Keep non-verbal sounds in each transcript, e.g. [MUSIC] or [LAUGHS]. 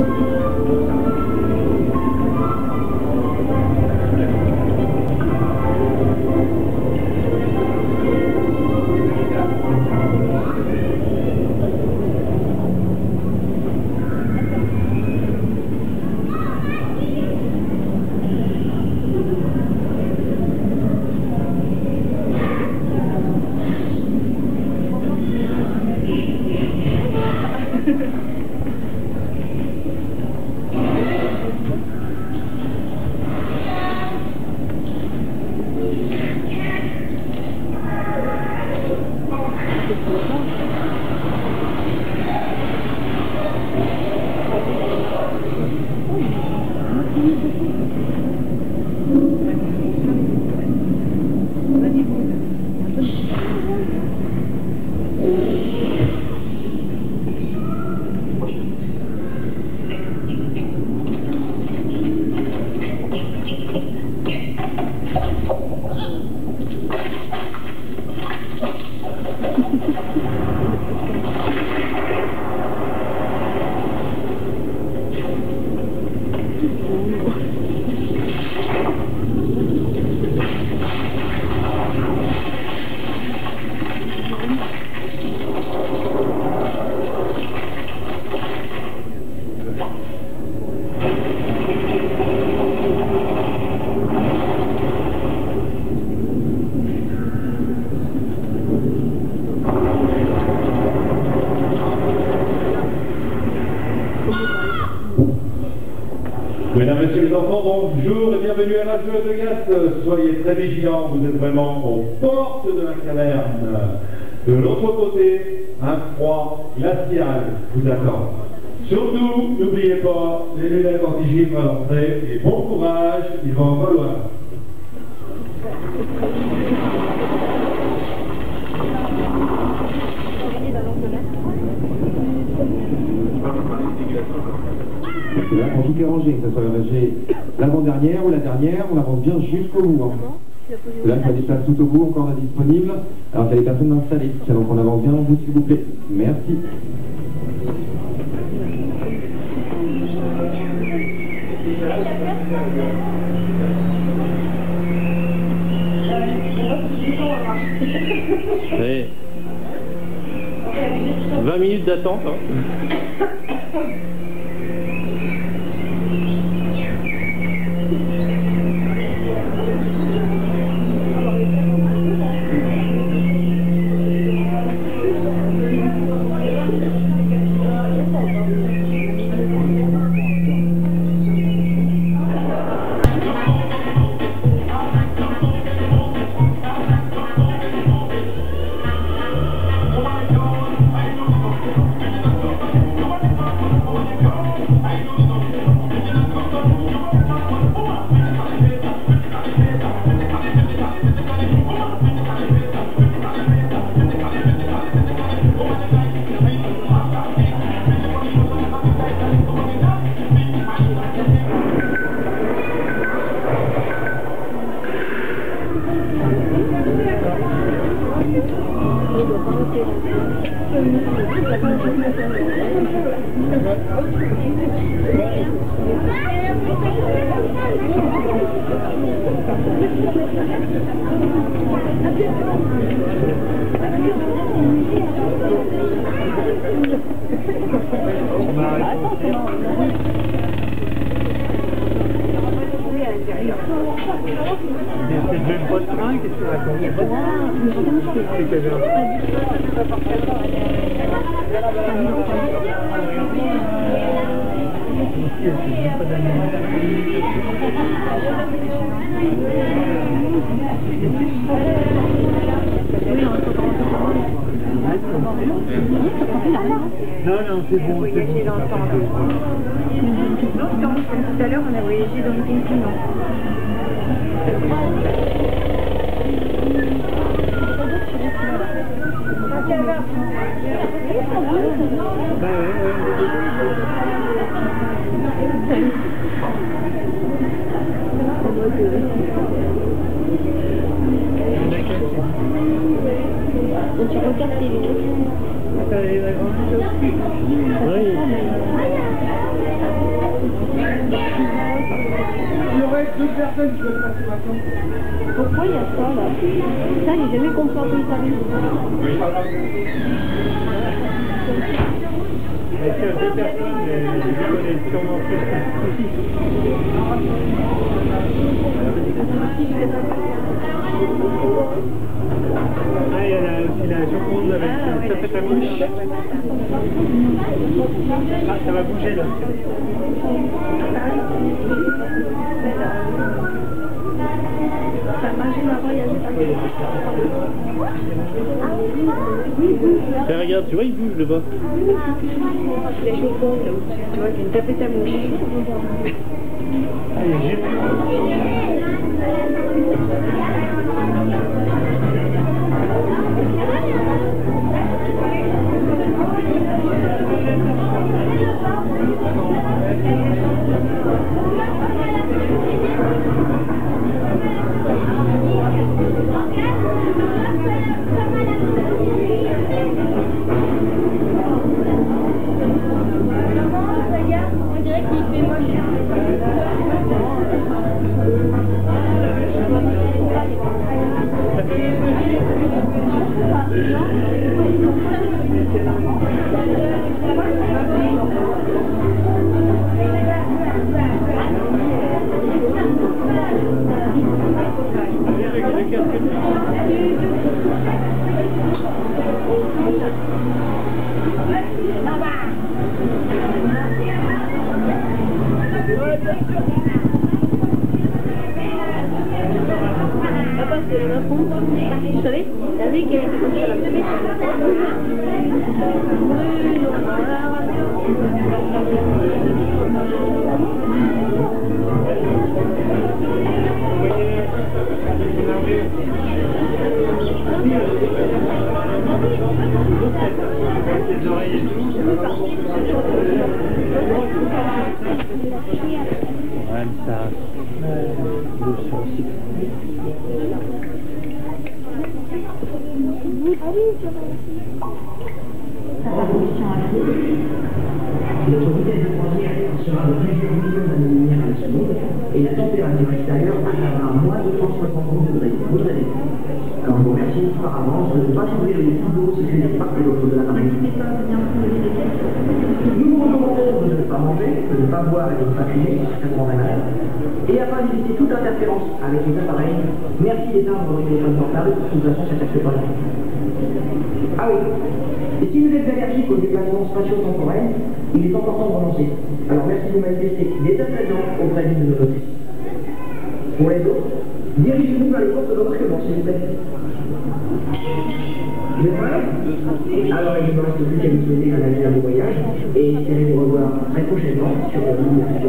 Mesdames, Soyez très vigilants, vous êtes vraiment aux portes de la caverne. De l'autre côté, un froid glacial vous attend. Surtout, n'oubliez pas les lunettes anti-givre à l'entrée et bon courage, il va en falloir. Là, quand tout est rangé, que ce soit rangé l'avant-dernière ou la dernière, on avance bien jusqu'au bout. hein. Là, il y a des places tout au bout encore disponibles. Alors, il y a des personnes installées. Donc, on avance bien au bout, s'il vous plaît. Merci. Ouais. 20 minutes d'attente. hein. [LAUGHS] Non, non, c'est bon, c'est. Non, tout à l'heure, on a voyagé dans le continent. Gracias. Il y aurait deux personnes qui veulent passer maintenant. Pourquoi il y a ça là Ça, j'ai jamais compris un peu ça. Est-ce a deux personnes, mais je connais sûrement Ah, il y a la, aussi la Joconde avec Ah, ça fait ta mouche. Ah, ça va bouger là. Ça marche avant, il y a Tiens, regarde, tu vois, il bouge là-bas. Les chocones là au-dessus, tu vois, qui une tapette à mouche. Ah, et afin d'éviter toute interférence avec les appareils, merci d'éteindre votre téléphone portable, de toute façon ça ne pas. Ah oui. Et si vous êtes allergique aux déplacements spatio-temporels, il est important de renoncer. Alors merci de manifester dès à présent auprès d'une de nos. Pour les autres, dirigez-vous vers les portes d'embarquement, s'il vous plaît. Alors reste plus qu'à vous souhaiter un agréable voyage et espérer vous revoir très prochainement sur la ligne de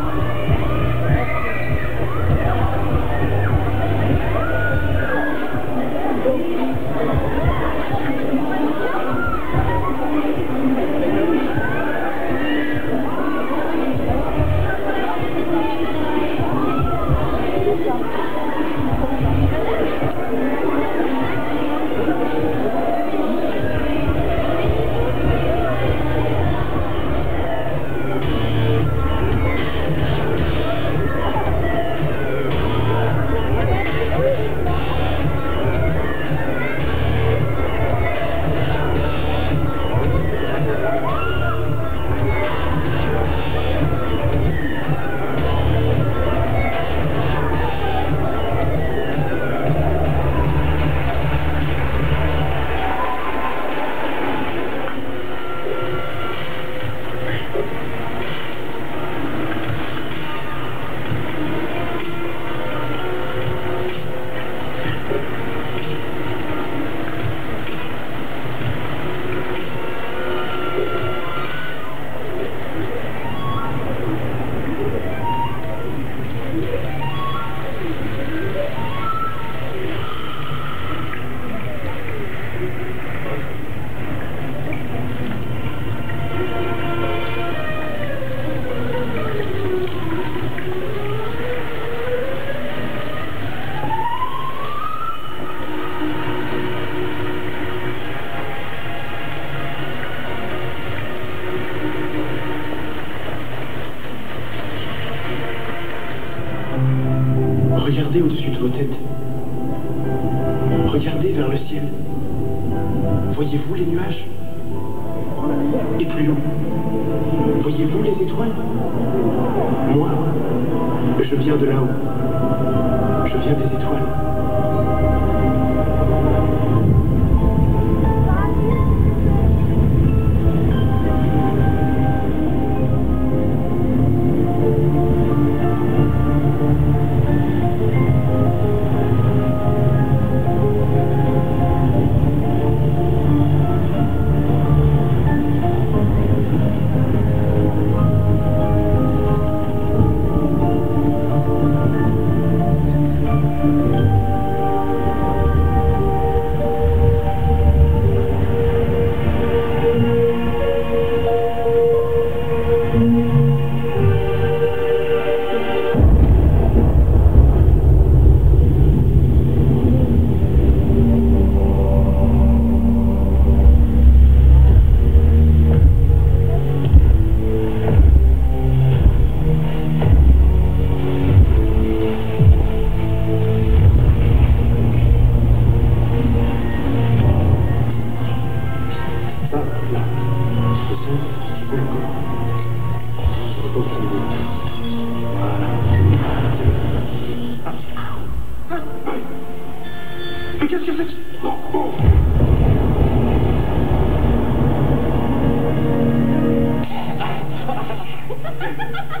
Mais qu'est-ce que c'est que... Oh, oh.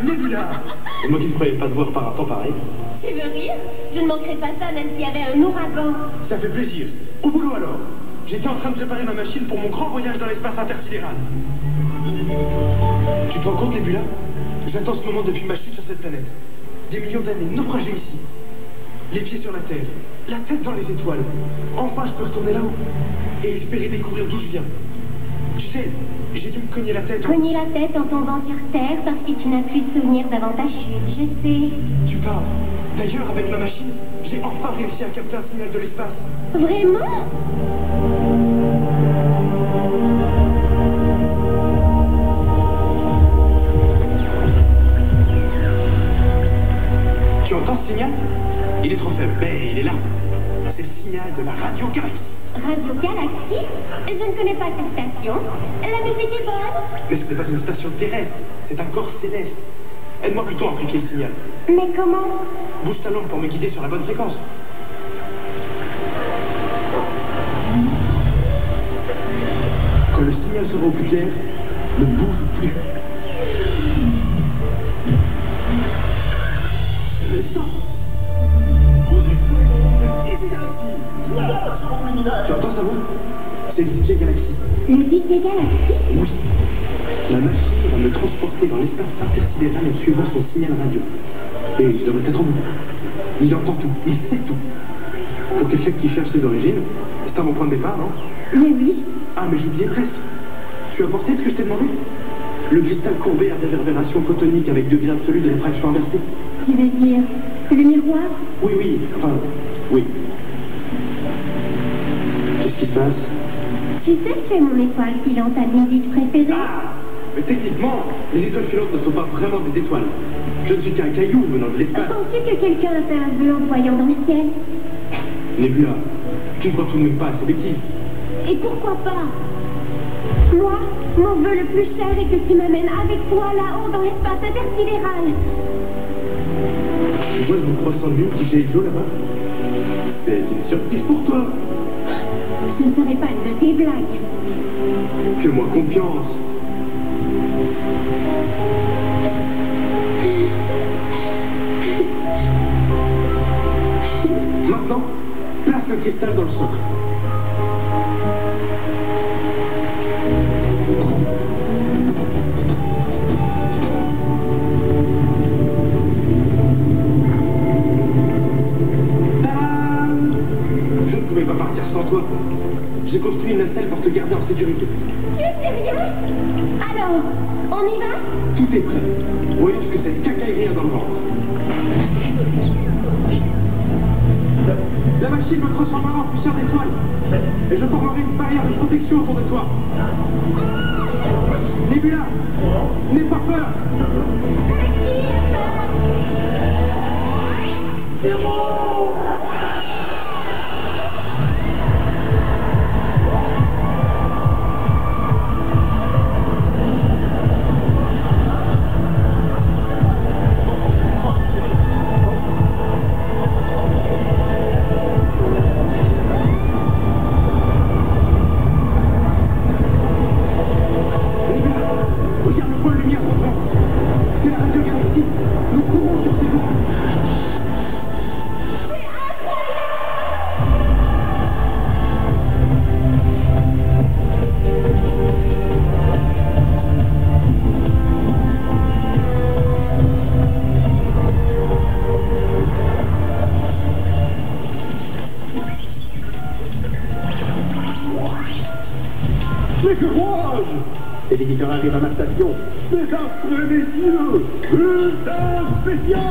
Nebula Et moi qui ne croyais pas te voir par un temps pareil. Tu veux rire Je ne manquerais pas ça même s'il y avait un ouragan. Ça fait plaisir. Au boulot alors. J'étais en train de préparer ma machine pour mon grand voyage dans l'espace intersidéral. Tu te rends compte, Nebula J'attends ce moment depuis ma chute sur cette planète. Des millions d'années, naufragé ici. Les pieds sur la terre, la tête dans les étoiles. Enfin, je peux retourner là-haut et espérer découvrir d'où je viens. Tu sais, j'ai dû me cogner la tête. en- Cogner la tête en tombant sur terre parce que tu n'as plus de souvenirs d'avant ta chute, je sais. Tu parles. D'ailleurs, avec ma machine, j'ai enfin réussi à capter un signal de l'espace. Vraiment? Tu entends ce signal? Il est trop faible, mais il est là. C'est le signal de la radio galaxie. Radio Galaxie Je ne connais pas cette station. La musique est bonne Mais ce n'est pas une station terrestre, c'est un corps céleste. Aide-moi plutôt à appliquer le signal. Mais comment Bouge ta lampe pour me guider sur la bonne fréquence. Quand le signal sera au plus clair, ne bouge plus. Tu entends ça, vous C'est le DJ Galaxy. Le DJ Galaxie Oui. La machine va me transporter dans l'espace intersidéral en suivant son signal radio. Et je devrais être au bout. Il entend tout, il sait tout. Pour quelqu'un qui cherche ses origines, c'est à mon point de départ, non Mais oui. Ah, mais j'oubliais presque. Tu as apporté ce que je t'ai demandé Le cristal courbé à réverbération photonique avec degré absolu de réfraction inversée. Tu veux dire le miroir Oui, oui, enfin, oui. Tu sais que c'est mon étoile filante à musique préférée Ah Mais techniquement, les étoiles filantes ne sont pas vraiment des étoiles. Je ne suis qu'un caillou venant de l'espace. Penses-tu que quelqu'un a fait un vœu en voyant dans le ciel Nebula, tu ne crois tout de même pas à ces bêtises. Et pourquoi pas Moi, mon vœu le plus cher est que tu m'amènes avec toi là-haut dans l'espace intersidéral. Tu vois le croissant de lune qui fait là-bas C'est une surprise pour toi. Ce ne serait pas une de tes. Fais-moi confiance. Maintenant, place le cristal dans le socle. J'ai construit une nacelle pour te garder en sécurité. Tu es sérieux? Alors, on y va? Tout est prêt. Voyons ce que cette cacaillerie a dans le ventre. La machine me transformera en poussière d'étoiles. Et je formerai une barrière de protection autour de toi. Nebula, n'aie pas peur. Mes affreux messieurs Ultra spécial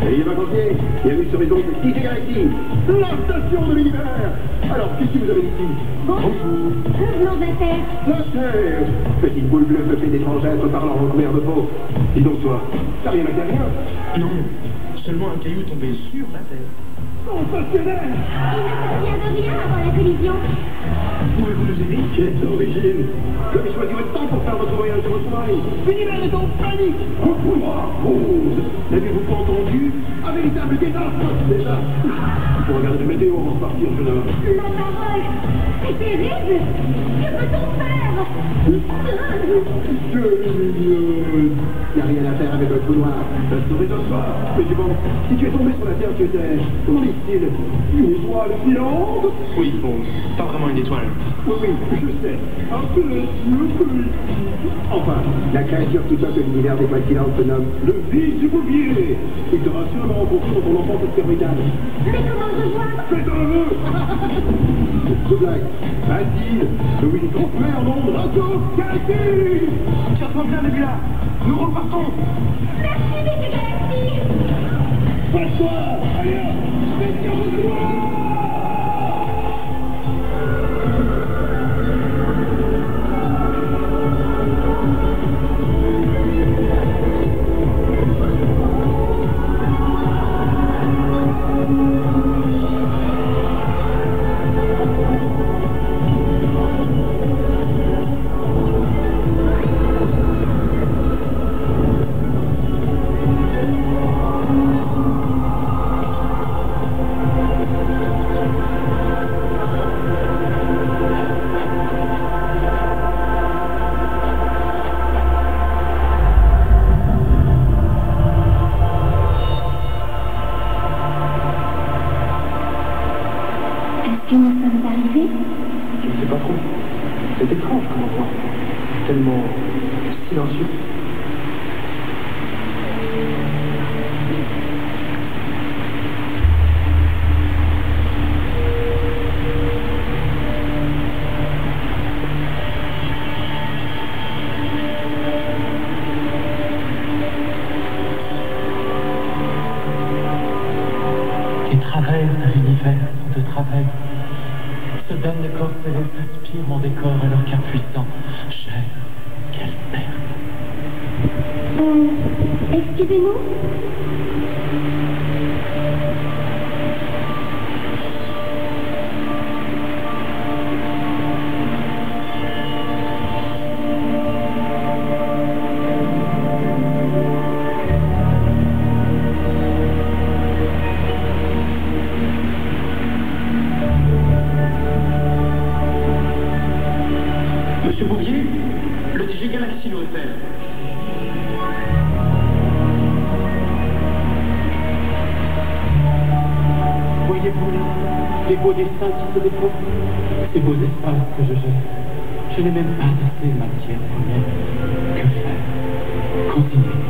Salut les vacanciers, bienvenue sur les ondes de DJ Galaxy. La station de l'univers Alors, qu'est-ce qui vous amène ici? Bonjour. Revenons à terre. La Terre Petite boule bleue peuplée d'étrangères parlant en couvert de peau. Dis donc toi, t'as rien à rien? Non, seulement un caillou tombé sur la terre. Sensationnel Il ne se vient de rien avant la collision. Pouvez-vous nous aider Quelle origine Vous avez choisi votre temps pour faire votre voyage de retrouvailles. L'univers est en panique pause N'avez-vous pas entendu Un véritable désastre Déjà Il faut regarder la météo avant de partir, jeune homme. La parole. C'est terrible. Que peut-on faire? Que Il n'y a rien à faire avec le trou noir. Ça se saurait d'un soir. Mais du bon, si tu es tombé sur la Terre, tu étais... Comment dit-il Une étoile filante Oui, bon, pas vraiment une étoile. Oui, oui, je sais. Un peu le. Enfin, la créature qui peuple l'univers des filantes se nomme Le fils du bouvier Il t'aura sûrement rencontré dans ton enfance astéroïdale. Mais comment je vois? Faites un vœu Ce blague. A-t-il que vous transfère mon radio Galaxy Tiens-toi bien, Nebula Nous repartons. Merci, DJ Galaxy. Passe-toi Allez hop Station silencieux. किसी Voyez-vous beaux dessins qui se déposent Ces beaux espaces que je jette. Je n'ai même pas assez de matière première. Que faire? Continuer.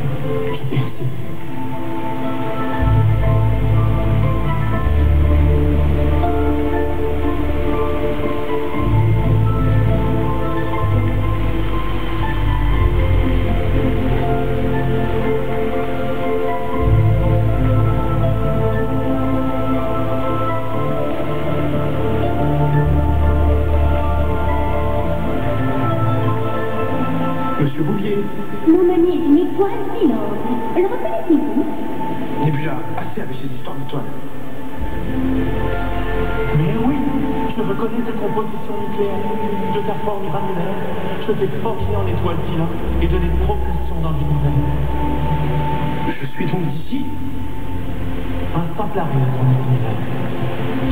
Forgé en étoile filante et donné propulsion dans l'univers. Je suis donc d'ici Un simple arrêt à ton itinéraire.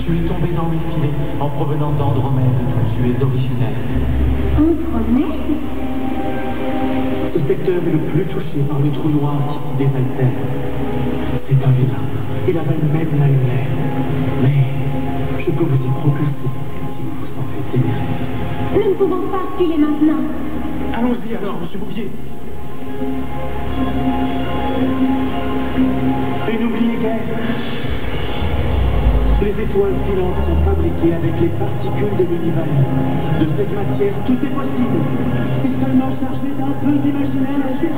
Tu es tombé dans mes filets en provenance d'Andromède, d'où tu es originaire. Andromède Ce secteur est le plus touché par le trou noir qui désaltère. C'est un vilain. Il avale même la lumière. Mais je peux vous y propulser Nous ne pouvons pas filer maintenant. Allons-y alors, monsieur Bouvier. Et n'oubliez guère, les étoiles filantes sont fabriquées avec les particules de l'univers. De cette matière, tout est possible. Si seulement chargé d'un peu d'imaginaire, je suis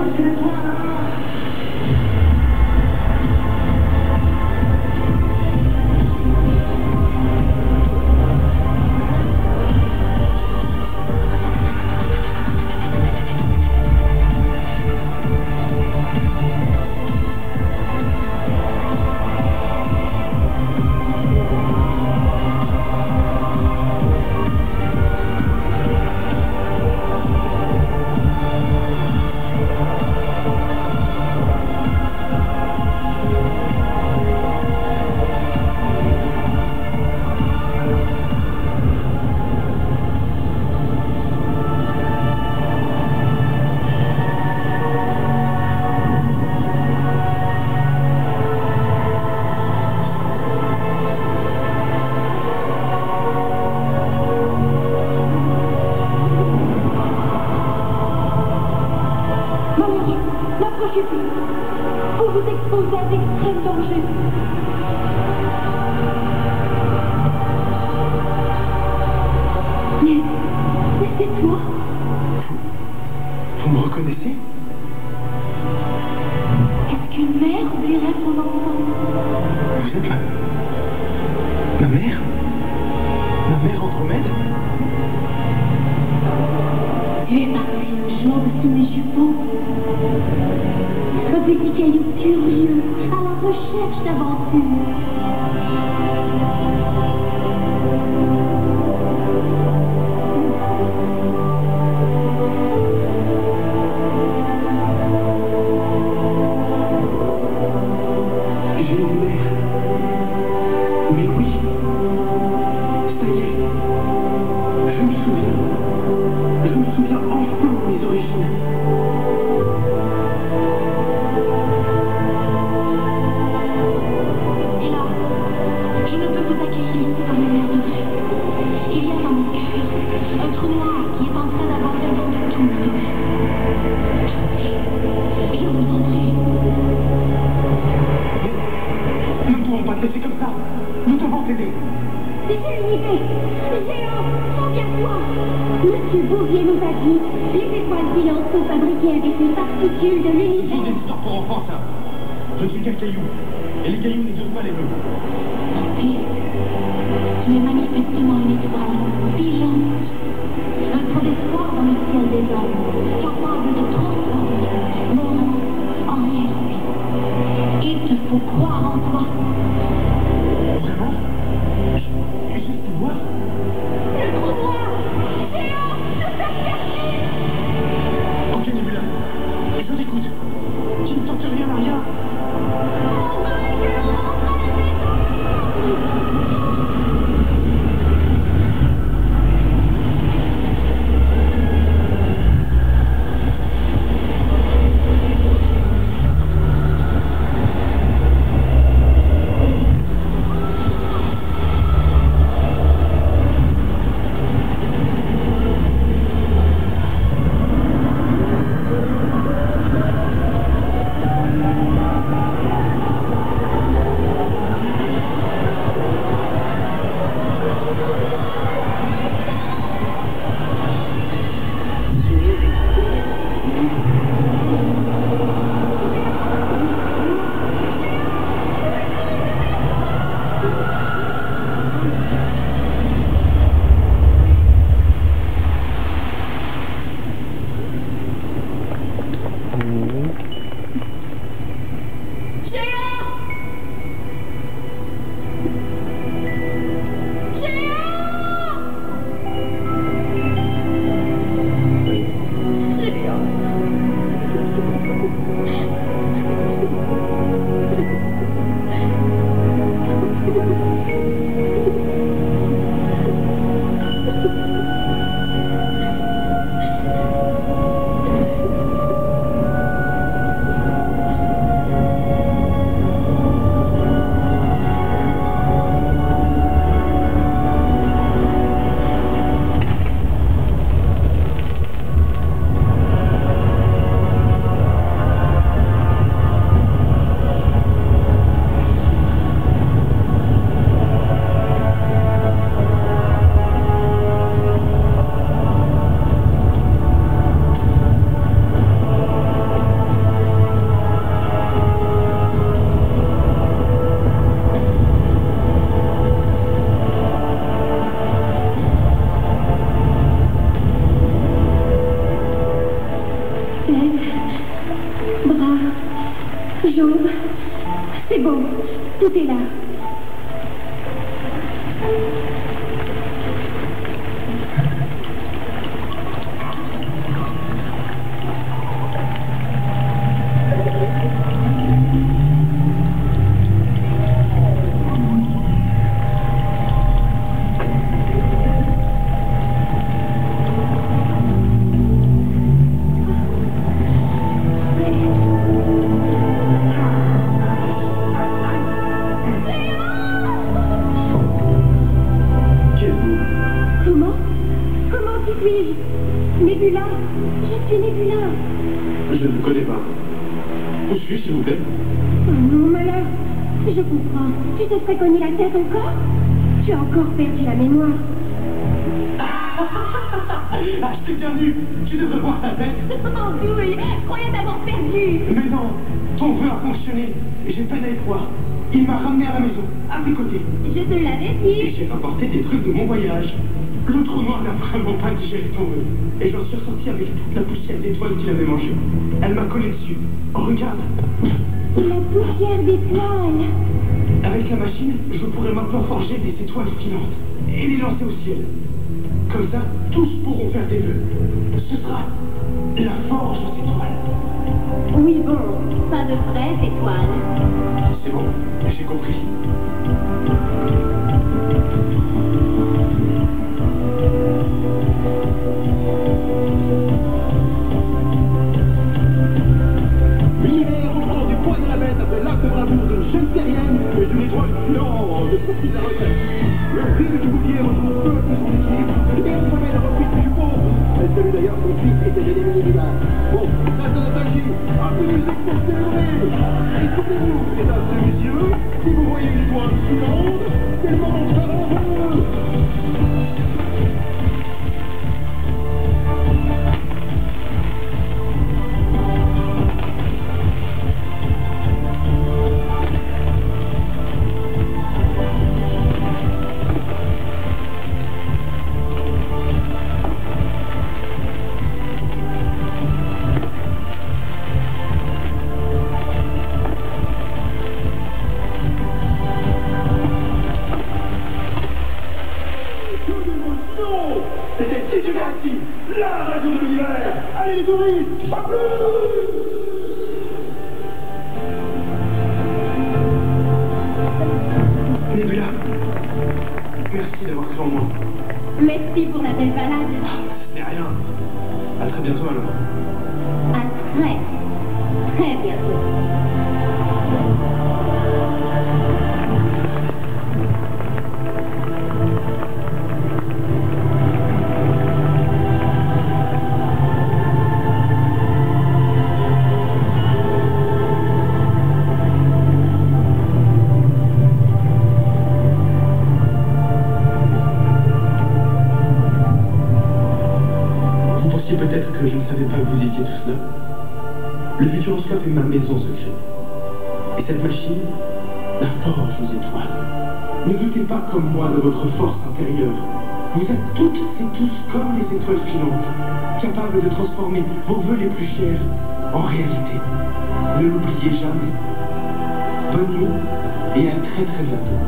[LAUGHS] ma... Mère Ma mère Andromède Tu es parti au jour sous mes jupons. Un petit caillou curieux, à la recherche d'aventure. De des histoires pour enfants, ça. Je ne suis qu'un caillou. Et les cailloux n'exaucent pas les vœux. Puis, tu es manifestement une étoile filante. Un trou d'espoir dans le ciel des hommes, capable de transformer monde en réalité. Il te faut croire encore Tu as encore perdu la mémoire. Ah, je t'ai bien vu Tu devrais voir ta tête Oh oui, je croyais t'avoir perdu Mais non Ton vœu a fonctionné Et j'ai peine à y croire. Il m'a ramené à la maison, à tes côtés. Je te l'avais Et dit j'ai rapporté des trucs de mon voyage. Le trou noir n'a vraiment pas digéré ton vœu. Et j'en suis ressorti avec toute la poussière d'étoiles qu'il avait mangée. Elle m'a collé dessus. Regarde La poussière d'étoiles Avec la machine, je pourrais maintenant forger des étoiles filantes et les lancer au ciel. Comme ça, tous pourront faire des vœux. Ce sera la forge aux étoiles. Oui, bon, pas de vraies étoiles. C'est bon, j'ai compris. L'univers du poids de la bête après l'acte de bravoure d'une jeune terrienne et de retraite. Le fils du bouvier retrouve peu peu son équilibre et reprise du. Elle d'ailleurs son fils. Bon, ça de un peu de musique pour célébrer. Écoutez-vous, mesdames et messieurs, si vous voyez une étoile filante, c'est le moment de faire. cette machine d'inforge aux étoiles. Ne doutez pas comme moi de votre force intérieure. Vous êtes toutes et tous comme les étoiles filantes, capables de transformer vos voeux les plus chers en réalité. Ne l'oubliez jamais. Bonne nuit et à très très bientôt.